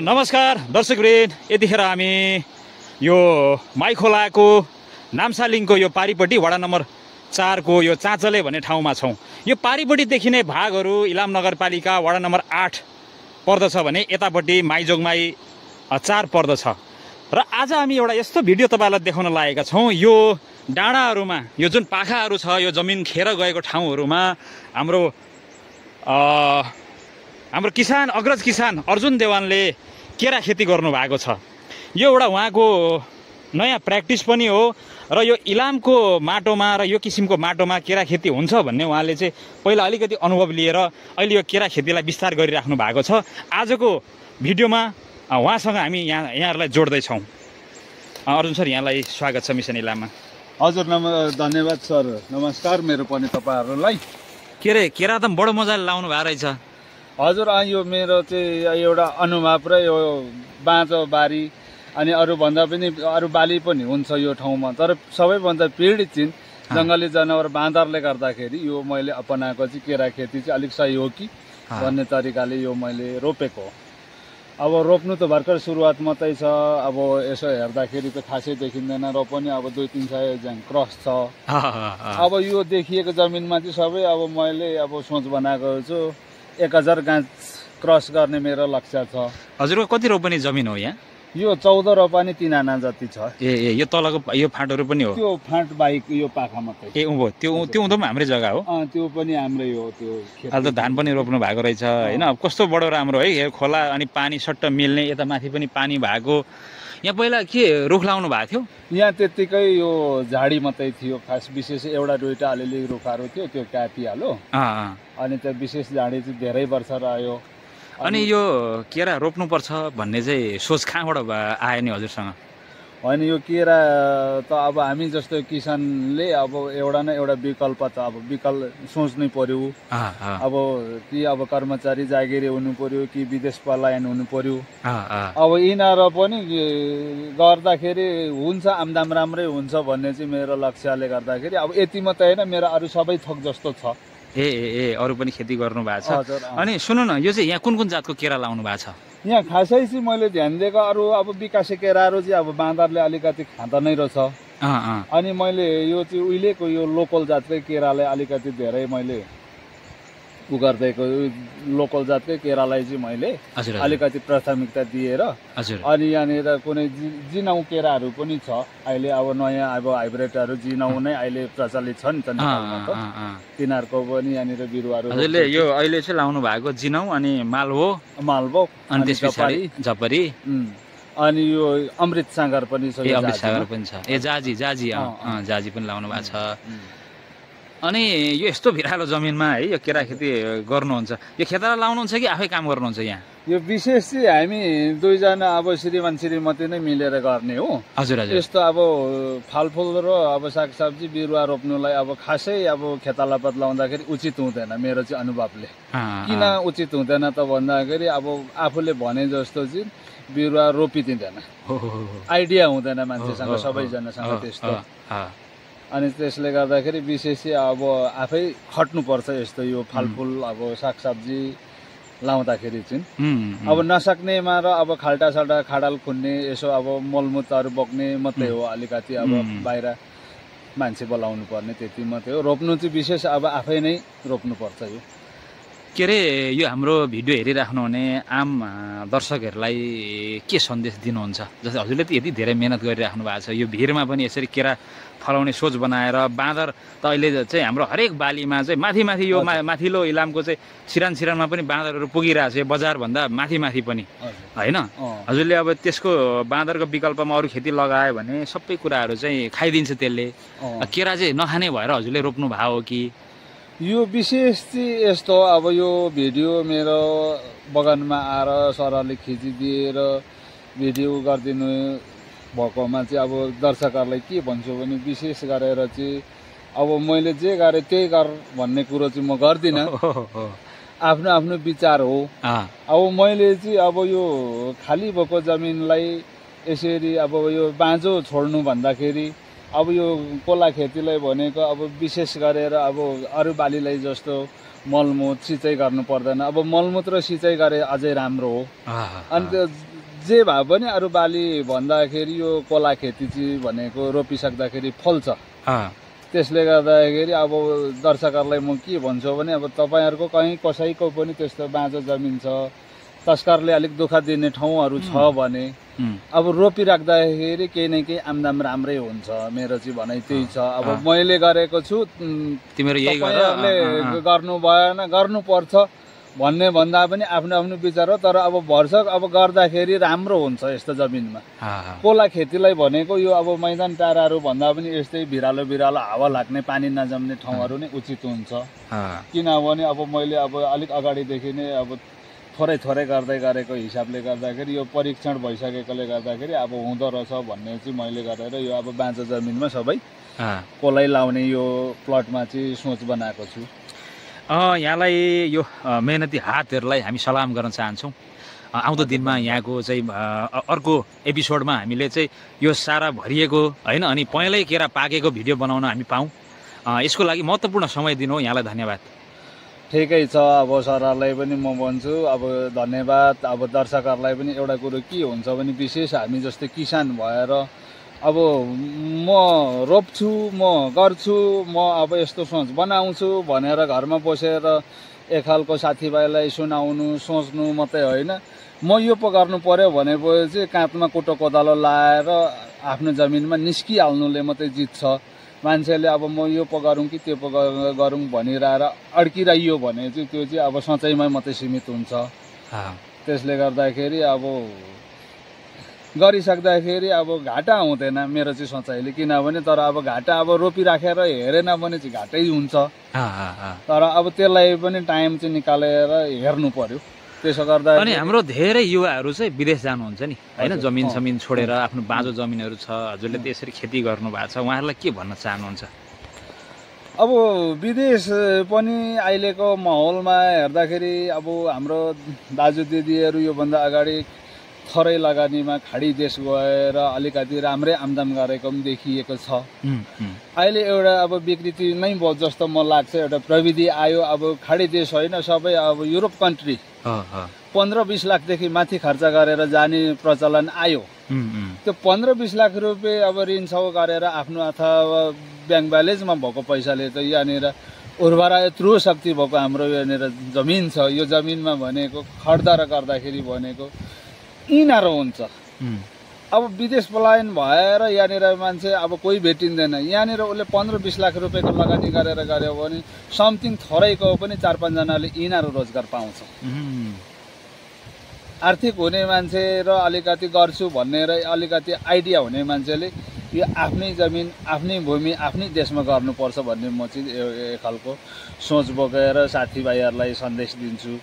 नमस्कार दर्शकवृन्द यतिखेर हामी यो माइखोलाको नाम्सालिङको यो पारिपट्टि वडा नम्बर चारको यो चाँचले भन्ने ठाउँमा छौँ। यो पारिपट्टि देखिने भागहरू इलाम नगरपालिका वडा नम्बर आठ पर्दछ भने यतापट्टि माइजोङमाई अ, चार पर्दछ। र आज हामी एउटा यस्तो भिडियो तपाईँलाई देखाउन लागेका छौँ। यो डाँडाहरूमा यो जुन पाखाहरू छ यो जमिन खेर गएको ठाउँहरूमा हाम्रो हाम्रो किसान अग्रज किसान अर्जुन देवानले केरा खेती गर्नुभएको छ। यो एउटा उहाँको नयाँ प्र्याक्टिस पनि हो र यो इलामको माटोमा र यो किसिमको माटोमा केरा खेती हुन्छ भन्ने उहाँले चाहिँ पहिला अलिकति अनुभव लिएर अहिले यो केरा खेतीलाई विस्तार गरिराख्नु भएको छ। आजको भिडियोमा उहाँसँग हामी यहाँ यहाँहरूलाई जोड्दैछौँ। अर्जुन सर यहाँलाई स्वागत छ मिसन इलाममा। हजुर नम धन्यवाद सर। नमस्कार मेरो पनि तपाईँहरूलाई। के अरे केरा त बडो मजाले लाउनु भएको रहेछ। हजुर यो मेरो चाहिँ एउटा अनुभव र यो बाँझो बारी अनि अरूभन्दा पनि अरू बाली पनि हुन्छ यो ठाउँमा। तर सबैभन्दा पीडित चाहिँ जङ्गली जनावर बाँदरले गर्दाखेरि यो मैले अपनाएको चाहिँ केरा खेती चाहिँ अलिक सही हो कि। भन्ने तरिकाले यो मैले रोपेको हो। अब रोप्नु त भर्खर सुरुवात मात्रै छ अब यसो हेर्दाखेरि त खासै देखिँदैन र पनि अब दुई तिन सय ज्याङ क्रस छ। अब यो देखिएको जमिनमा चाहिँ सबै अब मैले अब सोच बनाएको छु। एक हजार गाछ क्रस गर्ने मेरो लक्ष्य छ। हजुरको कति रोपनी जमिन हो यहाँ? यो चौध रोपनी तिन आना जति छ। ए ए यो तलको यो फाँटहरू पनि हो? त्यो फाँट बाहेक यो पाखा मात्रै ए उँभो त्यो त्यो उँधो पनि हाम्रै जग्गा हो? त्यो पनि हाम्रै हो त्यो। अहिले त धान पनि रोप्नु भएको रहेछ होइन? अब कस्तो बडो राम्रो है यो खोला अनि पानी सट्ट मिल्ने यता माथि पनि पानी भएको। यहाँ पहिला के रुख लाउनु भएको थियो? यहाँ त्यत्तिकै यो झाडी मात्रै थियो खास विशेष एउटा दुइटा अलिअलि रुखहरू थियो त्यो काटिहाल्यो। अनि त्यो विशेष झाडी चाहिँ धेरै वर्ष रह्यो। अनि यो केरा रोप्नुपर्छ भन्ने चाहिँ सोच कहाँबाट आयो नि हजुरसँग? होइन यो केरा त अब हामी जस्तो किसानले अब एउटा न एउटा विकल्प त अब विकल्प सोच्नै पर्यो। अब कि अब कर्मचारी जागिरी हुनु पर्यो कि विदेश पलायन हुनु पर्यो। अब यिनीहरू पनि गर्दाखेरि हुन्छ आमदाम राम्रै हुन्छ भन्ने चाहिँ मेरो लक्ष्यले गर्दाखेरि अब यति मात्रै होइन मेरो अरू सबै थोक जस्तो छ। ए ए ए अरू पनि खेती गर्नु भएको छ। अनि सुन्नु न यो चाहिँ यहाँ कुन कुन जातको केरा लाउनु भएको छ यहाँ खासै चाहिँ मैले ध्यान दिएको अरू अब विकासे केराहरू चाहिँ अब बाँदरले अलिकति खाँदा नै रहेछ। अनि मैले यो चाहिँ उहिलेको यो लोकल जातकै केरालाई अलिकति धेरै मैले उ गरिदिएको यो लोकल जातकै केरालाई चाहिँ मैले अलिकति प्राथमिकता दिएर अनि यहाँनिर कुनै जि- जिनाउ केराहरू पनि छ। अहिले अब नयाँ अब हाइब्रिडहरू जिनाउ नै अहिले प्रचलित छ नि त। तिनीहरूको पनि यहाँनिर बिरुवाहरू यो अहिले चाहिँ लाउनु भएको जिनाउ अनि मालभो मालभोग अनि झपरी अनि यो अमृत सागर पनि छ अमृत सागर। पनि छ। ए जाजी जाजी जाजी पनि लाउनु भएको छ। अनि यो यस्तो भिरालो जमिनमा है यो केरा खेती गर्नुहुन्छ। यो खेताला लाउनुहुन्छ कि आफै काम गर्नुहुन्छ यहाँ? यो विशेष चाहिँ हामी दुईजना अब श्रीमान श्रीमती नै मिलेर गर्ने हो। हजुर हजुर। यस्तो अब फलफुल र अब सागसब्जी बिरुवा रोप्नुलाई अब खासै अब खेतालापत लाउँदाखेरि उचित हुँदैन मेरो चाहिँ अनुभवले। किन। उचित हुँदैन त भन्दाखेरि अब आफूले भने जस्तो चाहिँ बिरुवा रोपिदिँदैन। आइडिया हुँदैन मान्छेसँग सबैजनासँग त्यस्तो। अनि त्यसले गर्दाखेरि विशेष अब आफै खट्नुपर्छ यस्तो यो फलफुल अब सागसब्जी लाउँदाखेरि चाहिँ। अब नसक्नेमा र अब खाल्टा साल्टा खाडल खुन्ने यसो अब मलमुतहरू बोक्ने मात्रै हो अलिकति अब. बाहिर मान्छे बोलाउनु पर्ने त्यति मात्रै हो। रोप्नु चाहिँ विशेष अब आफै नै रोप्नुपर्छ यो। के अरे यो हाम्रो भिडियो हेरिराख्नु हुने आम दर्शकहरूलाई के सन्देश दिनुहुन्छ? जस्तै हजुरले त यति धेरै मिहिनेत गरिराख्नु भएको छ। यो भिरमा पनि यसरी केरा फलाउने सोच बनाएर बाँदर त अहिले चाहिँ हाम्रो हरेक बालीमा चाहिँ माथि माथि यो मा- माथिल्लो इलामको चाहिँ सिरान सिरानमा पनि बाँदरहरू पुगिरहेको छ यो बजारभन्दा माथि माथि पनि। होइन। हजुरले अब त्यसको बाँदरको विकल्पमा अरू खेती लगायो भने सबै कुराहरू चाहिँ खाइदिन्छ त्यसले। केरा चाहिँ नखाने भएर हजुरले रोप्नु भयो हो कि? यो विशेष चाहिँ यस्तो अब यो भिडियो मेरो बगानमा आएर सरले खिचिदिएर भिडियो गरिदिनु भएकोमा चाहिँ अब दर्शकहरूलाई के भन्छु भने विशेष गरेर चाहिँ अब मैले जे गरेँ त्यही गर भन्ने कुरो चाहिँ म गर्दिनँ। आफ्नो आफ्नो विचार हो। अब मैले चाहिँ अब यो खाली भएको जमिनलाई यसरी अब यो बाँझो छोड्नु भन्दाखेरि अब यो कोला खेतीलाई भनेको अब विशेष गरेर अब अरू बालीलाई जस्तो मलमुत सिँचाइ गर्नु पर्दैन। अब मलमुत र सिँचाइ गरे अझै राम्रो हो। अनि त्यो जे भए पनि अरू बाली भन्दाखेरि यो कोला खेती चाहिँ भनेको रोपिसक्दाखेरि फल्छ त्यसले गर्दाखेरि अब दर्शकहरूलाई म के भन्छु भने अब तपाईँहरूको कहीँ कसैको पनि त्यस्तो बाँझो जमिन छ तस्करले अलिक दुःख दिने ठाउँहरू छ भने अब रोपिराख्दाखेरि केही न केही आमदाम राम्रै हुन्छ। मेरो चाहिँ भनाइ त्यही छ। अब। मैले गरेको छु तिमीहरू यही। गर्नु भएन गर्नुपर्छ। भन्ने भन्दा पनि आफ्नो आफ्नो विचार हो तर अब भरसक अब गर्दाखेरि राम्रो हुन्छ यस्तो जमिनमा। कोला खेतीलाई भनेको यो अब मैदान टाराहरू भन्दा पनि यस्तै भिरालो भिरालो हावा लाग्ने पानी नजम्ने ठाउँहरू नै उचित हुन्छ। किनभने अब मैले अब अलिक अगाडिदेखि नै अब थोरै थोरै गर्दै गरेको हिसाबले गर्दाखेरि यो परीक्षण भइसकेकोले गर्दाखेरि अब हुँदो रहेछ भन्ने चाहिँ मैले गरेर यो अब बाँझो जमिनमा सबै अँ। कोलै लाउने यो प्लटमा चाहिँ सोच बनाएको छु। यहाँलाई यो मेहनती हातहरूलाई हामी सलाम गर्न चाहन्छौँ। आउँदो दिनमा यहाँको चाहिँ अर्को एपिसोडमा हामीले चाहिँ यो सारा भरिएको होइन अनि पहेँलै केरा पाकेको भिडियो बनाउन हामी पाऊँ। अँ, यसको लागि महत्त्वपूर्ण समय दिनु यहाँलाई धन्यवाद। ठिकै छ अब सरहरूलाई पनि म भन्छु अब धन्यवाद अब दर्शकहरूलाई पनि एउटा कुरो के हुन्छ भने विशेष हामी जस्तै किसान भएर अब म रोप्छु म गर्छु म अब यस्तो सोच बनाउँछु भनेर घरमा बसेर एक खालको साथीभाइलाई सुनाउनु सोच्नु मात्रै होइन। म यो पो गर्नु पर्यो भनेपछि काँधमा कुटो कोदालो लाएर आफ्नो जमिनमा निस्किहाल्नुले मात्रै जित्छ मान्छेले अब म यो पो गरौँ कि त्यो पो गरौँ भनिरहेर अड्किरह्यो भने चाहिँ त्यो चाहिँ अब सोचाइमै मात्रै सीमित हुन्छ। त्यसले गर्दाखेरि अब गरिसक्दाखेरि अब घाटा हुँदैन मेरो चाहिँ सोचाइले किनभने तर अब घाटा अब रोपिराखेर हेरेन भने चाहिँ घाटै हुन्छ। तर अब त्यसलाई पनि टाइम चाहिँ निकालेर हेर्नु पर्यो। त्यसो गर्दा अनि हाम्रो धेरै युवाहरू चाहिँ विदेश जानुहुन्छ नि। होइन जमिन। समिन छोडेर आफ्नो बाँझो जमिनहरू छ हजुरले त यसरी खेती गर्नु भएको छ उहाँहरूलाई के भन्न चाहनुहुन्छ? अब विदेश पनि अहिलेको माहौलमा हेर्दाखेरि अब हाम्रो दाजु दिदीहरू योभन्दा अगाडि थरै लगानीमा खाडी देश गएर अलिकति राम्रै आमदाम गरेको पनि देखिएको छ। अहिले एउटा अब विकृति नै भयो जस्तो म लाग्छ एउटा प्रविधि आयो। अब खाडी देश होइन सबै अब युरोप कन्ट्री। पन्ध्र बिस लाखदेखि माथि खर्च गरेर जाने प्रचलन आयो। त्यो पन्ध्र बिस लाख रुपियाँ अब ऋण छौ गरेर आफ्नो अथवा ब्याङ्क ब्यालेन्समा भएको पैसाले त यहाँनिर उर्वरा यत्रो शक्ति भएको हाम्रो यहाँनिर जमिन छ। यो जमिनमा भनेको खड्दा गर्दाखेरि भनेको यिनीहरू हुन्छ। अब विदेश पलायन भएर यहाँनिर मान्छे अब कोही भेटिँदैन। यहाँनिर उसले पन्ध्र बिस लाख रुपियाँको लगानी गरेर गऱ्यो भने समथिङ थोरैको पनि चार पाँचजनाले यिनीहरू रोजगार पाउँछ। आर्थिक हुने मान्छे र अलिकति गर्छु भन्ने र अलिकति आइडिया हुने मान्छेले यो आफ्नै जमिन आफ्नै भूमि आफ्नै देशमा गर्नुपर्छ भन्ने म चाहिँ एक खालको सोच बोकेर साथीभाइहरूलाई सन्देश दिन्छु।